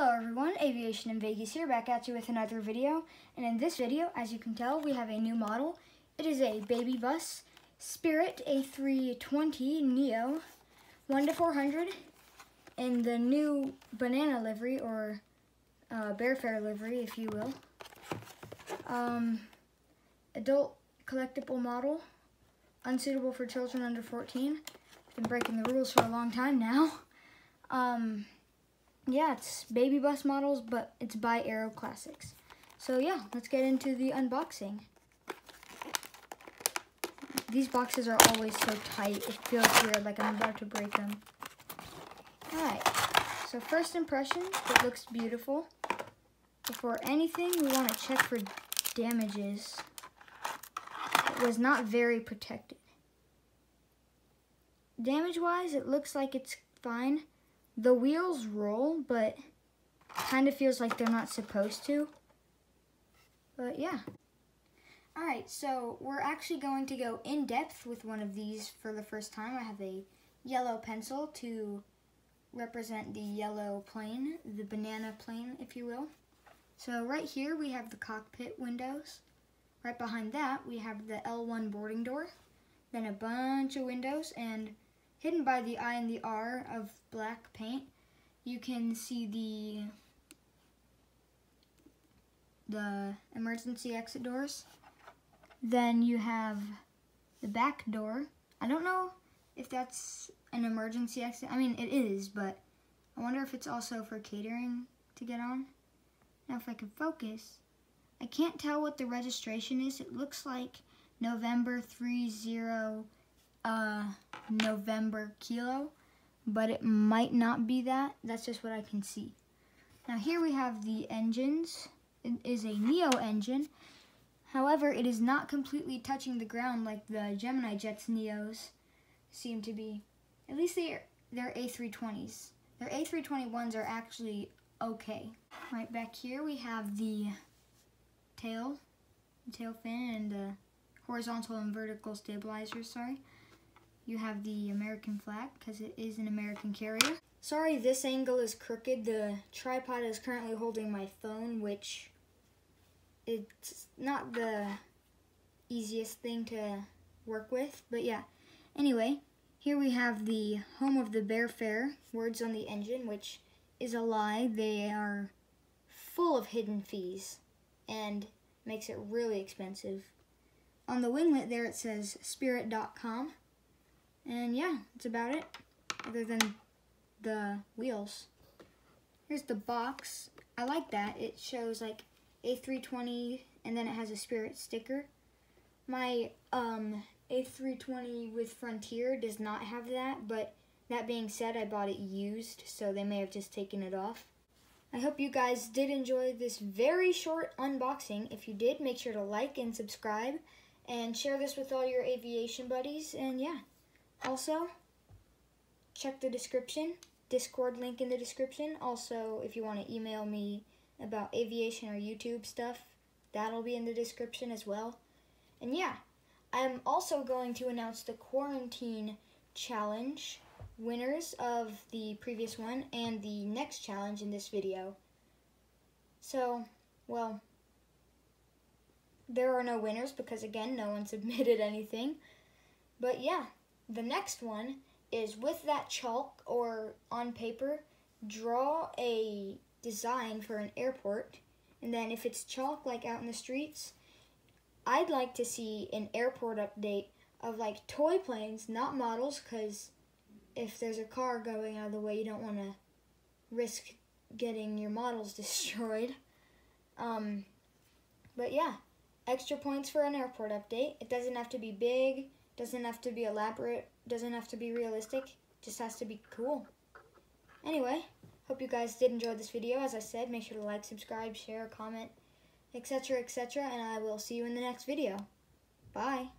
Hello everyone, Aviation in Vegas here, back at you with another video. And in this video, as you can tell, we have a new model. It is a BabyBus Spirit A320 Neo 1 to 400 in the new banana livery, or uh, Bare Fare livery, if you will. Um, adult collectible model, unsuitable for children under 14. Been breaking the rules for a long time now. Um, yeah, it's BabyBus models, but it's by Aeroclassics. So yeah, let's get into the unboxing. These boxes are always so tight. It feels weird, like I'm about to break them. Alright, so first impression, it looks beautiful. Before anything, we want to check for damages. It was not very protected. Damage-wise, it looks like it's fine. The wheels roll, but kind of feels like they're not supposed to. But yeah. Alright, so we're actually going to go in depth with one of these for the first time. I have a yellow pencil to represent the yellow plane, the banana plane, if you will. So right here we have the cockpit windows. Right behind that we have the L1 boarding door. Then a bunch of windows and hidden by the I and the R of black paint, you can see the the emergency exit doors. Then you have the back door. I don't know if that's an emergency exit. I mean, it is, but I wonder if it's also for catering to get on. Now, if I can focus, I can't tell what the registration is. It looks like November 30 November kilo, but it might not be that. That's just what I can see. Now here we have the engines. It is a Neo engine. However, it is not completely touching the ground like the Gemini Jets Neos seem to be. At least they're, they're A320s. Their A321s are actually okay. Right back here we have the tail, the tail fin and the horizontal and vertical stabilizers, sorry you have the American flag because it is an American carrier. Sorry this angle is crooked. The tripod is currently holding my phone, which it's not the easiest thing to work with, but yeah. Anyway, here we have the home of the Bare Fare words on the engine, which is a lie. They are full of hidden fees and makes it really expensive. On the winglet there it says spirit.com and yeah, that's about it, other than the wheels. Here's the box. I like that. It shows like A320 and then it has a Spirit sticker. My um, A320 with Frontier does not have that, but that being said, I bought it used, so they may have just taken it off. I hope you guys did enjoy this very short unboxing. If you did, make sure to like and subscribe and share this with all your aviation buddies. And yeah. Also, check the description, Discord link in the description. Also, if you want to email me about aviation or YouTube stuff, that'll be in the description as well. And yeah, I'm also going to announce the quarantine challenge winners of the previous one and the next challenge in this video. So, well, there are no winners because again, no one submitted anything. But yeah, the next one is with that chalk or on paper, draw a design for an airport. And then if it's chalk like out in the streets, I'd like to see an airport update of like toy planes, not models, because if there's a car going out of the way, you don't want to risk getting your models destroyed. Um, but yeah, extra points for an airport update. It doesn't have to be big. Doesn't have to be elaborate, doesn't have to be realistic, just has to be cool. Anyway, hope you guys did enjoy this video. As I said, make sure to like, subscribe, share, comment, etc., etc., and I will see you in the next video. Bye.